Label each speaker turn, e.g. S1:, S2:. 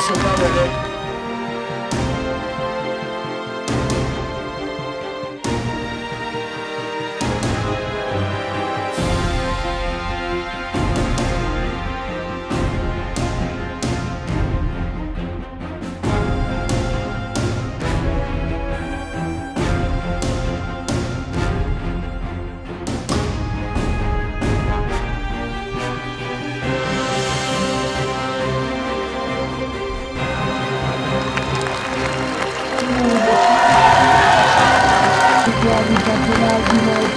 S1: I surrendered it. I'll be jumping out, you know.